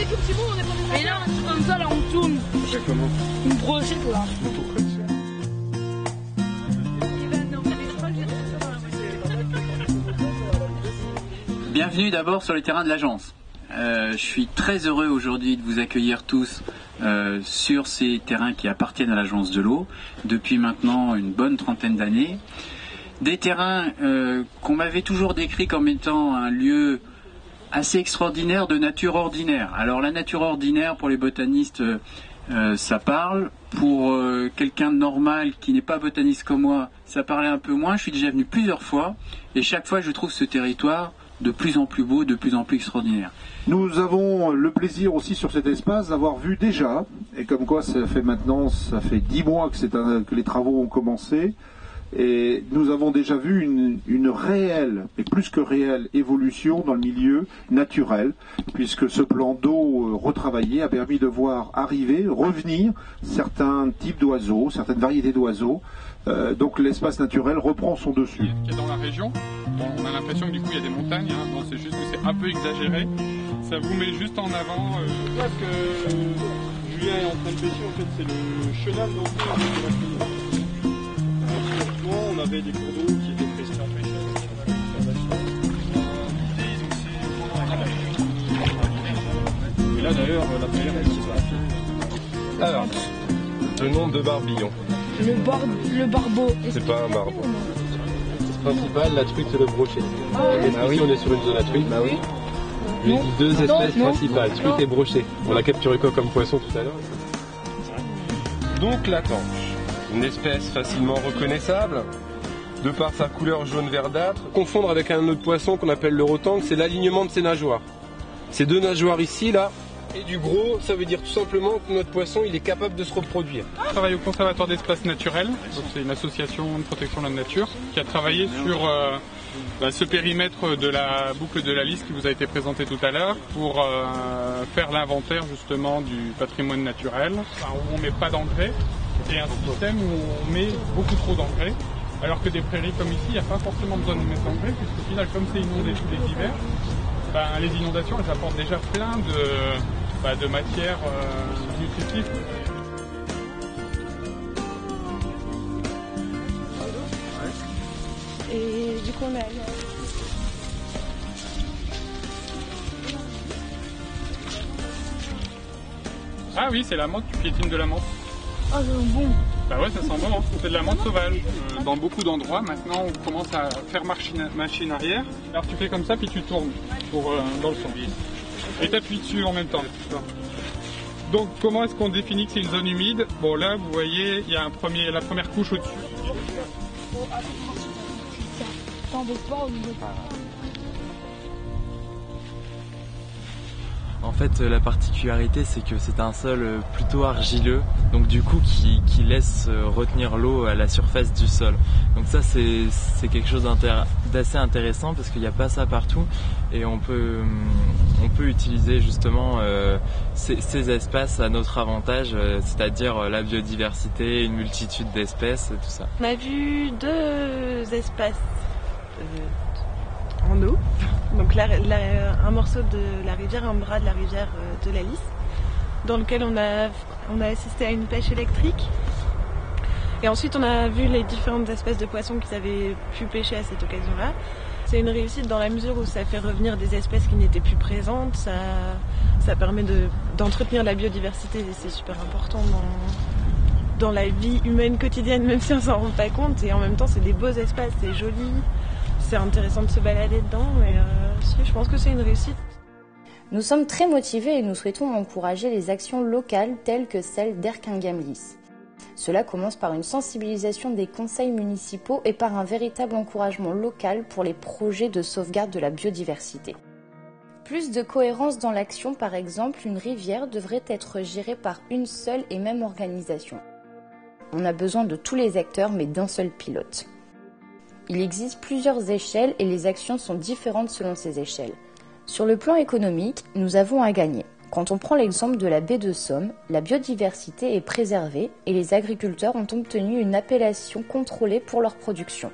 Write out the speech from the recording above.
on est pas Mais là, un truc comme ça, là, on tourne. comment Une brochette, là. Bienvenue d'abord sur le terrain de l'agence. Euh, je suis très heureux aujourd'hui de vous accueillir tous euh, sur ces terrains qui appartiennent à l'agence de l'eau depuis maintenant une bonne trentaine d'années. Des terrains euh, qu'on m'avait toujours décrits comme étant un lieu assez extraordinaire de nature ordinaire. Alors la nature ordinaire pour les botanistes, euh, ça parle. Pour euh, quelqu'un de normal qui n'est pas botaniste comme moi, ça parlait un peu moins. Je suis déjà venu plusieurs fois et chaque fois je trouve ce territoire de plus en plus beau, de plus en plus extraordinaire. Nous avons le plaisir aussi sur cet espace d'avoir vu déjà, et comme quoi ça fait maintenant, ça fait dix mois que les travaux ont commencé, et nous avons déjà vu une, une réelle, et plus que réelle, évolution dans le milieu naturel, puisque ce plan d'eau euh, retravaillé a permis de voir arriver, revenir certains types d'oiseaux, certaines variétés d'oiseaux. Euh, donc l'espace naturel reprend son dessus. qui est dans la région. Bon, on a l'impression que du coup il y a des montagnes, hein. Bon, c'est juste que c'est un peu exagéré. Ça vous met juste en avant. Euh... Là, ce que Julien est en train de pêcher, en fait, c'est le chenal d'entrée de la Avait des cours d'eau qui étaient presque empêchés avec la conservation. Et là d'ailleurs, la première elle se passe. Alors, le nombre de barbillons. Le, bar... le barbeau. C'est pas un barbeau. Principal, la truite et le brochet. Ah, Et ici, on est sur une zone à truite. Bah oui. Deux espèces non, principales, truite et brochet. On a capturé quoi comme poisson tout à l'heure Donc la tanche, une espèce facilement reconnaissable, de par sa couleur jaune verdâtre. Confondre avec un autre poisson qu'on appelle le rotangue, c'est l'alignement de ses nageoires. Ces deux nageoires ici, là, et du gros, ça veut dire tout simplement que notre poisson, il est capable de se reproduire. Je travaille au Conservatoire d'espaces naturels, c'est une association de protection de la nature qui a travaillé sur euh, bah, ce périmètre de la boucle de la liste qui vous a été présenté tout à l'heure pour euh, faire l'inventaire justement du patrimoine naturel, enfin, où on met pas d'engrais et un système où on met beaucoup trop d'engrais. Alors que des prairies comme ici, il n'y a pas forcément besoin de mettre d'engrais, puisqu'au final, comme c'est inondé tous les hivers, ben, les inondations, elles apportent déjà plein de, bah, de matières euh, nutritives. Et du coup, on est allé. Ah oui, c'est la menthe, tu piétines de la menthe. Ah, c'est bon. Bah ouais, ça sent bon. hein. C'est de la menthe sauvage. Euh, dans beaucoup d'endroits, maintenant, on commence à faire machine, machine arrière. Alors tu fais comme ça, puis tu tournes pour, euh, dans le son. Et t'appuies dessus en même temps. Donc comment est-ce qu'on définit que c'est une zone humide? Bon là, vous voyez, il y a un premier, la première couche au-dessus. En fait, euh, la particularité, c'est que c'est un sol euh, plutôt argileux, donc du coup qui, laisse euh, retenir l'eau à la surface du sol. Donc ça, c'est quelque chose d'assez intéressant parce qu'il n'y a pas ça partout et on peut, peut utiliser justement euh, ces, ces espaces à notre avantage, euh, c'est-à-dire euh, la biodiversité, une multitude d'espèces, tout ça. On a vu deux espaces euh, en eau. Donc la- un morceau de la rivière, un bras de la rivière euh, de la Lys, dans lequel on a, assisté à une pêche électrique. Et ensuite on a vu les différentes espèces de poissons qu'ils avaient pu pêcher à cette occasion-là. C'est une réussite dans la mesure où ça fait revenir des espèces qui n'étaient plus présentes, ça, permet de- d'entretenir la biodiversité et c'est super important dans, dans la vie humaine quotidienne, même si on s'en rend pas compte. Et en même temps, c'est des beaux espaces, c'est joli, c'est intéressant de se balader dedans. Et euh, si, je pense que c'est une réussite. Nous sommes très motivés et nous souhaitons encourager les actions locales telles que celle d'Erkingham-Lys. Cela commence par une sensibilisation des conseils municipaux et par un véritable encouragement local pour les projets de sauvegarde de la biodiversité. Plus de cohérence dans l'action, par exemple, une rivière devrait être gérée par une seule et même organisation. On a besoin de tous les acteurs mais d'un seul pilote. Il existe plusieurs échelles et les actions sont différentes selon ces échelles. Sur le plan économique, nous avons à gagner. Quand on prend l'exemple de la baie de Somme, la biodiversité est préservée et les agriculteurs ont obtenu une appellation contrôlée pour leur production.